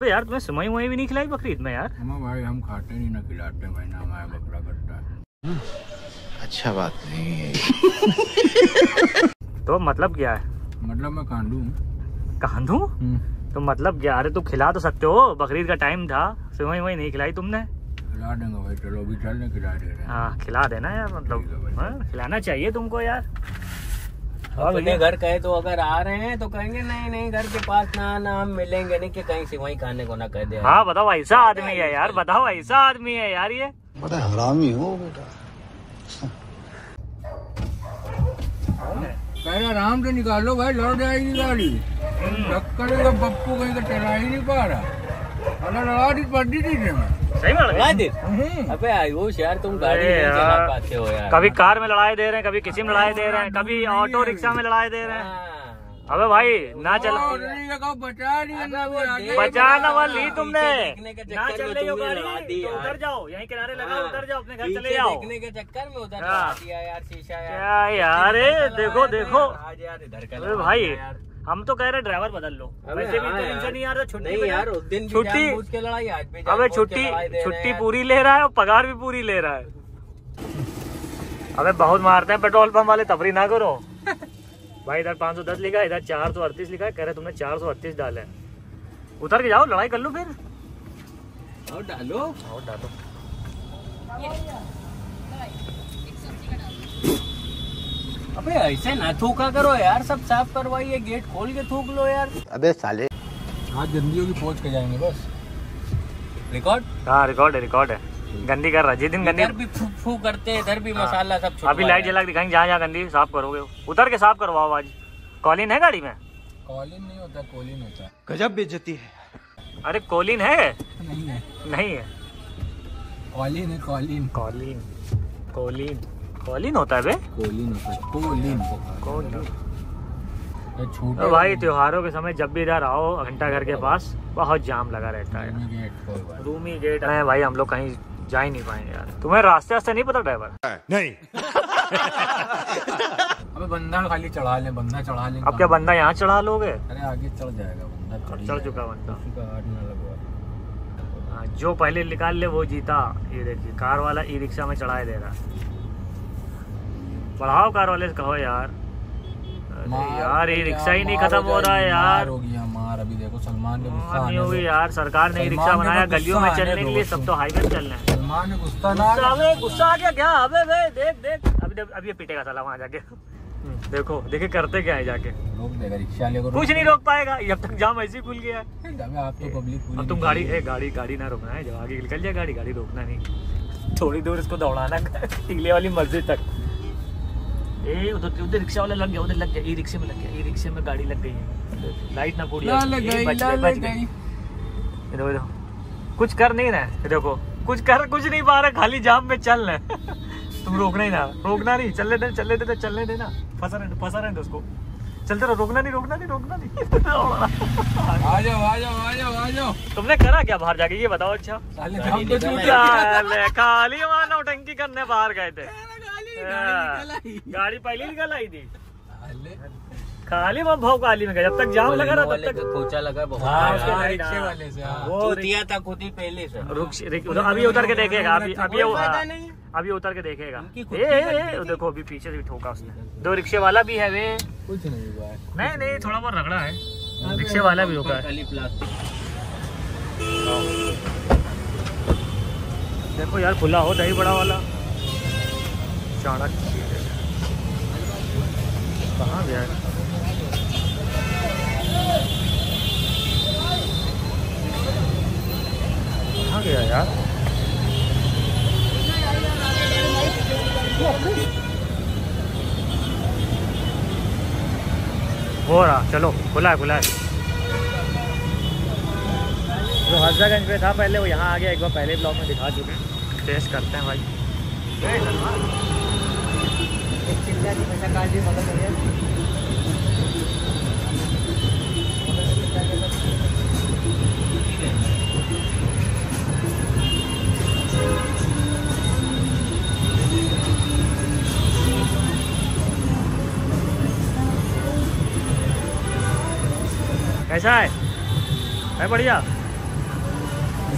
तो यार तुम्हें सुमई वही भी नहीं खिलाई बकरीद में यार? हम भाई हम खाते नहीं ना खिलाते भाई ना हमारा बकरा करता है। अच्छा बात नहीं है तो मतलब क्या है? मतलब मैं कांडू हूँ। कांधू तो मतलब क्या? अरे तुम खिला तो सकते हो बकरीद का टाइम था। सुमई वही नहीं खिलाई तुमने? खिला देंगे भाई चलो अभी चल खिला दे रहे हैं। हाँ खिला देना यार मतलब हाँ, खिलाना चाहिए तुमको यार। अपने घर कहे तो अगर आ रहे हैं तो कहेंगे नहीं नहीं घर के पास ना आना हम मिलेंगे नहीं कि कहीं से वहीं खाने को ना कह दे। हाँ बताओ ऐसा आदमी है यार बताओ ऐसा आदमी है यार ये। बड़ा हरामी हो बेटा। कह आराम से निकालो भाई लड़ जाएगी गाड़ी। टक्कर का पप्पू कहीं का चला ही नहीं पा रहा। सही में दे हम्म। अबे आयुष यार तुम गाड़ी नहीं चला पाते हो यार कभी कार में लड़ाई दे रहे हैं कभी किसी में लड़ाई दे रहे हैं कभी ऑटो रिक्शा में लड़ाई दे रहे हैं हाँ। अबे भाई ना चला बचा ना वो बचाना वाली ली तुमने देखने ना चल रही हो तुमने गाड़ी तो। उतर जाओ यहीं किनारे लगा हाँ। उतर जाओ अपने घर चले जाओ देखने के चक्कर में उधर हाँ। दिया यार शीशा यार क्या यार देखो तो देखो अरे भाई यार। हम तो कह रहे ड्राइवर बदल लो। वैसे भी हाँ तो यार। नहीं आ रहा छुट्टी नहीं यार उस दिन छुट्टी के लड़ाई आज भी अबे छुट्टी हैं छुट्टी पूरी ले रहा है और पगार भी पूरी ले रहा है। अबे बहुत मारते हैं पेट्रोल पंप वाले तफरी ना करो। भाई इधर 510 लिखा है इधर चार सौ अड़तीस लिखा है कह रहे तुमने चार सौ अड़तीस डाले हैं। उतर के जाओ लड़ाई कर लो फिर। और डालो। और डालो। अबे ऐसे ना थूका करो यार सब साफ़ करवाइए गेट खोल के थूक लो यार। अबे साले। आज जल्दी होगी पहुँच के जाएँगे बस। रिकॉर्ड हाँ रिकॉर्ड है रिकॉर्ड है। गंदी कर रहा है जिस दिन गंदी भी फू फू करते हैं इधर भी मसाला सब अभी लाइट जला के दिखाएँगे जहाँ जहाँ गंदी साफ़ करोगे। उतर के साफ़ करवाओ आज। कॉलिन है गाड़ी में? कॉलिन नहीं होता कॉलिन होता है। गजब बेइज्जती है। अरे कॉलिन है? नहीं है। नहीं है। कॉलिन है कॉलिन। Colin Colin. कॉलिन होता है बे? कॉलिन होता है कॉलिन। कॉलिन। ये छोटे तो भाई त्योहारों के समय जब भी इधर आओ घंटा घर के पास बहुत जाम लगा रहता है। रूमी गेट है भाई हम लोग कहीं जा ही नहीं पाएँगे यार। तुम्हें रास्ते रास्ते नहीं पता ड्राइवर? नहीं। अबे बंदा खाली चढ़ा ले बंदा चढ़ा ले। अब क्या बंदा यहाँ चढ़ा लोगे? अरे आगे चढ़ जाएगा बंदा चढ़। चुका बंदा। किसी का हाथ ना लगवा। हाँ, जो पहले निकाल ले वो जीता। ये देखिए कार वाला ई रिक्शा में चढ़ाए दे रहा। बढ़ाओ कार वाले से कहो यार। यार ये रिक्शा ही नहीं खत्म हो रहा है यार। हो गया मार। अभी देखो सलमान ने गुस्सा नहीं आने होगी यार सरकार ने रिक्शा बनाया गलियों में चलने के लिए सब तो हाईवे पे चलना है। सलमान ने गुस्सा ना अबे गुस्सा आ गया क्या? अबे बे देख देख। अभी अभी ये पीटेगा साला वहाँ जाके। हम्म, देखो देखे करते क्या है जाके। रोक देगा रिक्शा वाले को कुछ नहीं रोक पाएगा अब तक जाम ऐसे ही खुल गया है। आप तो पब्लिक अब तुम गाड़ी ए गाड़ी गाड़ी ना रोकना है जब आगे निकल जाए गाड़ी गाड़ी रोकना नहीं। थोड़ी दूर इसको दौड़ाना टीले वाली मस्जिद तक। ए उधर उधर रिक्शा वाला लग गया उधर लग गया ई रिक्शे में लग गया ई रिक्शे में गाड़ी लग गई है। लाइट ना पूरी लग गई लग गई देखो देखो। कुछ कर नहीं रहे हैं, देखो। कुछ कर कुछ नहीं पा रहे खाली जाम में चल रहे तुम रोकना ही ना रोकना नहीं। चलने दे चलने दे चलने देना। फंसा रहने फंसा रहने दे उसको। चलते रहो रोकना नहीं रोकना नहीं रोकना नहीं। आ जाओ आ जाओ आ जाओ आ जाओ। तुमने करा क्या बाहर जाके? ये बताओ अच्छा। तो खाली वहाँ नौटंकी करने बाहर गए थे। गाड़ी निकल गाड़ी पहले निकल आई थी। खाली वहाँ भाव काली में गए जब तक जाम लगा रहा तब तक कोचा लगा बहुत। हाँ, उसके हाँ, रिक्शे वाले से हाँ। वो दिया था खुद ही पहले से। रुक रुक- उधर- अभी उतर के देखेगा अभी अभी हाँ, है। अभी उतर के देखेगा। ए, ए, ए, देखो अभी पीछे से भी ठोका उसने। दो रिक्शे वाला भी है वे। कुछ नहीं हुआ है। नहीं नहीं थोड़ा बहुत रगड़ा है। रिक्शे वाला भी होगा खाली प्लास्टिक। देखो यार खुला हो दही बड़ा वाला। चाणक्य कहाँ गया है? कहाँ गया यार? हो रहा, चलो खुला है खुला है जो हजरागंज पे था पहले, वो यहाँ आ गया, एक बार पहले ब्लॉग में दिखा चुके हैं। टेस्ट करते हैं भाई। कैसा है? है बढ़िया।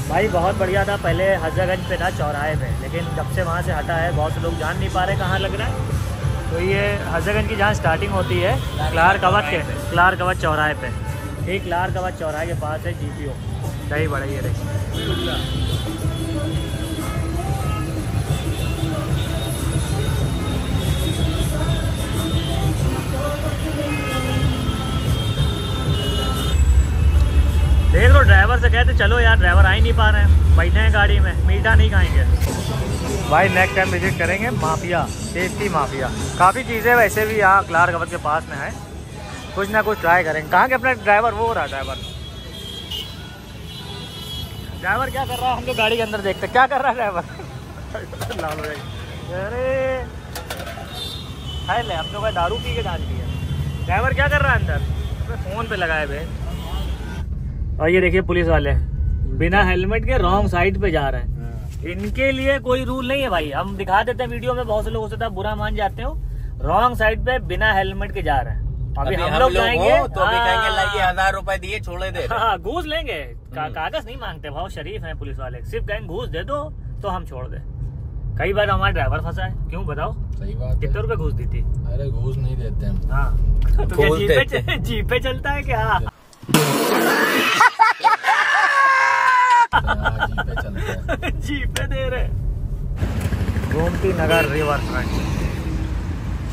भाई, बहुत बढ़िया था। पहले हजरतगंज पे था, चौराहे पे। लेकिन जब से वहाँ से हटा है, बहुत से लोग जान नहीं पा रहे कहाँ लग रहा है। तो ये हजरतगंज की जहाँ स्टार्टिंग होती है, क्लार कवच के क्लार कवच चौराहे पे। ठीक क्लार कवच चौराहे के पास है जी पी ओ दही बड़ा ये देख। लो ड्राइवर से कहते चलो यार ड्राइवर आ ही नहीं पा रहे हैं। बैठे हैं गाड़ी में, मीठा नहीं खाएँगे। भाई नेक्स्ट टाइम विज़िट करेंगे माफिया टेस्टी माफिया। काफ़ी चीज़ें वैसे भी यहाँ क्लार कवर के पास में है। कुछ ना कुछ ट्राई करेंगे। कहाँ के अपना ड्राइवर वो हो रहा ड्राइवर ड्राइवर क्या कर रहा है? हम लोग गाड़ी के अंदर देखते क्या कर रहा है ड्राइवर लाल भाई अरे। है ले हम लोग का दारू पी के डाल दिया। ड्राइवर क्या कर रहा है अंदर? फ़ोन पे लगाए हुए। और ये देखिए पुलिस वाले बिना हेलमेट के रॉन्ग साइड पे जा रहे हैं। इनके लिए कोई रूल नहीं है भाई। हम दिखा देते हैं वीडियो में बहुत से लोग हो सकता बुरा मान जाते हो। रॉन्ग साइड पे बिना हेलमेट के जा रहे हैं। अभी हम लोग जाएँगे तो अभी हाँ। कहेंगे लाइए हज़ार रुपए दिए छोड़े दे हाँ। घूस लेंगे। का, कागज़ नहीं मांगते भाव शरीफ है पुलिस वाले। सिर्फ़ कहेंगे घूस दे दो तो हम छोड़ दे। कई बार हमारा ड्राइवर फंसा है। क्यों बताओ? सही बात कितने रुपए घूस दी थी? अरे घूस नहीं देते हम। हाँ। तो जीपे जीपे चलता है क्या हाँ, जी पे चलते हैं जीपे दे रहे गोमती नगर रिवर फ्रंट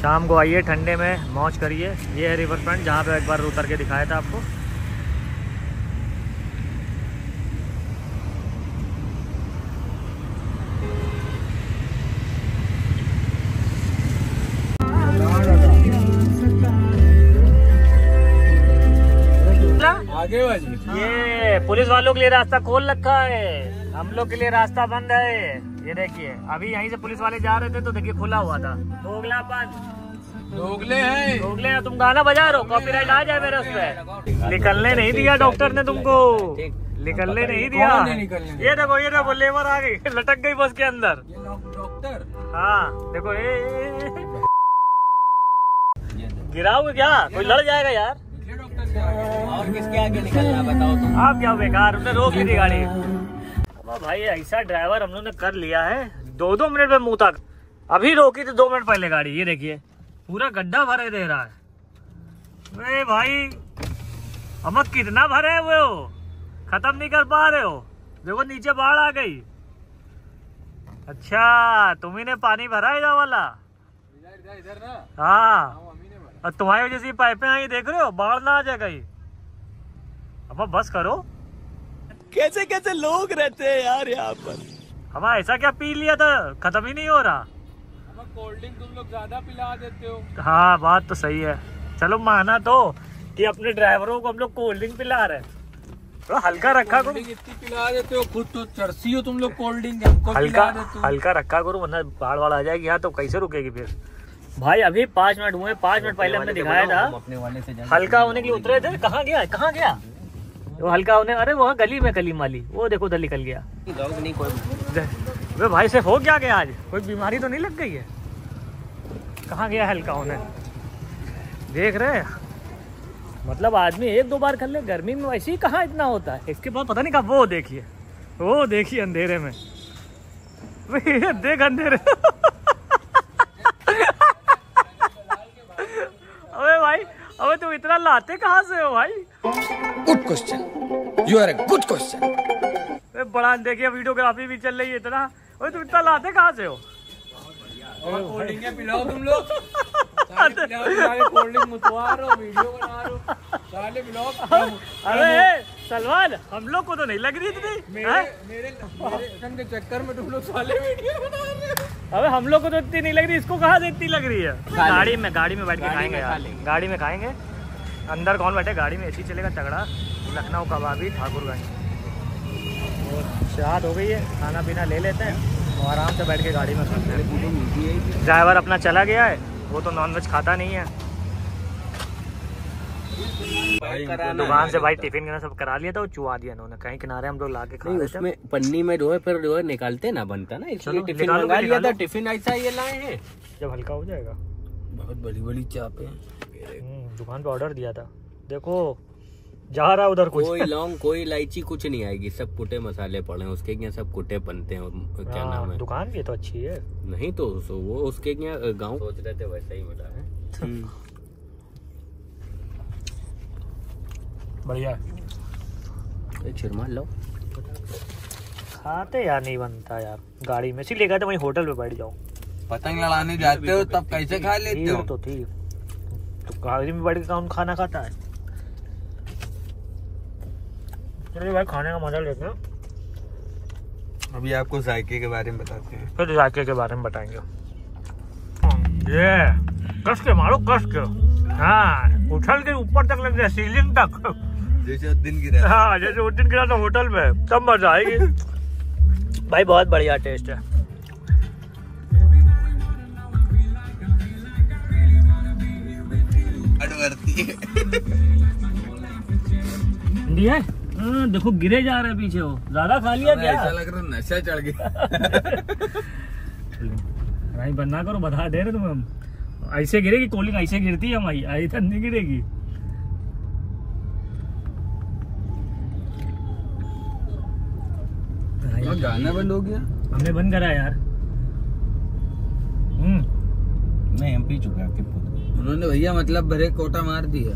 शाम को आइए ठंडे में मौज करिए। ये है रिवर फ्रंट जहाँ पे एक बार उतर के दिखाया था आपको। आगे ये पुलिस वालों के लिए रास्ता खोल रखा है। हम लोग के लिए रास्ता बंद है ये। देखिए अभी यहीं से पुलिस वाले जा रहे थे तो देखिए खुला हुआ था। दोगलापन दोगले हैं। दोगले तुम गाना बजा रहे हो कॉपीराइट आ जाए मेरे उस पे। निकलने नहीं दिया डॉक्टर ने तुमको। निकलने नहीं दिया। नहीं निकलने ये देखो ये देखो लेबर आ गई लटक गई बस के अंदर। डॉक्टर। हाँ देखो ए। गिराओगे क्या? कोई लड़ जाएगा यार। ये? और किसके आगे निकलना बताओ तुम। आप क्या बेकार उन्हें रोक ली थी गाड़ी। अब भाई ऐसा ड्राइवर हम लोग ने कर लिया है। दो दो मिनट में मुँह तक। अभी रोकी थी दो मिनट पहले गाड़ी ये देखिए। पूरा गड्ढा भरे दे रहा है। अरे भाई अब कितना भरे हुए हो? खत्म नहीं कर पा रहे हो? देखो नीचे बाढ़ आ गई। अच्छा तुम्ही ने पानी भरा इधर वाला? इधर इधर इधर ना। हाँ। हाँ। और तुम्हारी वजह से पाइपें आई देख रहे हो? बाढ़ ना आ जाए कहीं। अब बस करो। कैसे कैसे लोग रहते हैं यार यहाँ पर? अब ऐसा क्या पी लिया था? खत्म ही नहीं हो रहा। हमें कोल्ड ड्रिंक तुम लोग ज़्यादा पिला देते हो। हाँ बात तो सही है। चलो माना तो कि अपने ड्राइवरों को हम लोग कोल्ड ड्रिंक पिला रहे हैं। थोड़ा हल्का रखा करो। इतनी पिला देते हो खुद तो चरसी हो तुम लोग कोल्ड ड्रिंक हमको हल्का पिला देते हो हल्का रखा करो वरना बाढ़ वाड़ आ जाएगी। यहाँ तो कैसे रुकेगी फिर? भाई अभी पाँच मिनट हुए पाँच मिनट पहले हमने दिखाया था। अपने वाले से हल्का होने के लिए उतरे थे। कहाँ गया? कहाँ गया? वो हल्का होने, अरे वहाँ गली में कलीम माली, वो देखो उधर निकल गया। नहीं कोई भाई से हो क्या गया आज? कोई बीमारी तो नहीं लग गई है? कहाँ गया हल्का होने? देख रहे मतलब आदमी एक दो बार कर ले, गर्मी में वैसे ही कहाँ इतना होता है? इसके बाद पता नहीं कहा वो देखिए। वो देखिए अंधेरे में। वे देख अंधेरे। अबे भाई, अबे तुम इतना लाते कहाँ से हो भाई? Good question you are a good question बड़ा देखिए वीडियोग्राफी भी चल रही है इतना। अबे तुम इतना लाते कहाँ से हो? पिलाओ तुम लोग। साले पिलाओ, साले कोल्ड ड्रिंक मुतवा रहे हो वीडियो बना रहे हो। साले पिलाओ अरे सलमान हम लोग को तो नहीं लग रही थी मेरे मेरे मेरे के चक्कर में तुम लोग साले वीडियो बना रहे हो। अबे हम लोग को तो इतनी नहीं लग रही इसको कहाँ से इतनी लग रही है? गाड़ी में गाड़ी में बैठ के खाएँगे यार। गाड़ी में खाएँगे? अंदर कौन बैठे? गाड़ी में एसी चलेगा तगड़ा। लखनऊ कबाबी ठाकुरगंज। और चाहत हो गई है खाना पीना ले लेते हैं और आराम से बैठ के गाड़ी में खाते हैं। ड्राइवर अपना चला गया है वो तो नॉनवेज खाता नहीं है। दुकान से भाई टिफ़िन सब करा लिया था वो चुहा दिया उन्होंने। कहीं किनारे हम लोग ला के खा नहीं उसमें पन्नी में जो है फिर जो है निकालते ना बनता ना इसलिए टिफ़िन मंगा लिया था टिफ़िन ऐसा ये लाए हैं। जब हल्का हो जाएगा। बहुत बड़ी बड़ी चाप। है हम्म, दुकान पे ऑर्डर दिया था। देखो जा रहा है उधर कुछ। कोई लौंग कोई इलायची कुछ नहीं आएगी। सब कुटे मसाले पड़े हैं उसके यहाँ सब कुटे बनते हैं क्या हाँ, नाम है? दुकान भी तो अच्छी है। नहीं तो सो वो उसके यहाँ गाँव? सोच रहे थे वैसा ही मिला है। हम्म। बढ़िया। लो। खाते यार नहीं बनता यार। गाड़ी में। इसीलिए कहते वहीं होटल पे बैठ जाओ पतंग लड़ाने जाते हो तब कैसे खा लेते हो? तो थी। तो गाड़ी में बैठ के कौन खाना खाता है। चलिए भाई खाने का मज़ा लेते हैं। अभी आपको जायके के बारे में बताते हैं। फिर जाके के बारे में बताएँगे। ये कस के मारो कस के। हाँ उछल के ऊपर तक लग गया सीलिंग तक। जैसे दिन रहता हाँ जैसे उस दिन गिरा था होटल में तब मज़ा आएगी। भाई बहुत बढ़िया टेस्ट है। बढ़ती है? है हाँ, देखो गिरे जा रहे पीछे वो। ज़्यादा खा लिया क्या? ऐसा लग रहा नशा चढ़ गया। भाई बंद करो बता दे रहे तुम हम। ऐसे गिरेगी कोलिंग ऐसे गिरती है हमारी। ऐसा नहीं गिरेगी। गाना बंद हो गया। हमने बंद करा यार। हम्म। मैं एम पी चुका आपके खुद उन्होंने भैया मतलब भरे कोटा मार दिया।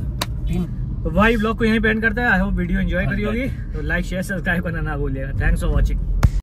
तो भाई ब्लॉग को यहीं पेंड करते हैं। आई होप वीडियो एंजॉय करी होगी। तो लाइक शेयर सब्सक्राइब करना ना भूलिएगा। Thanks for watching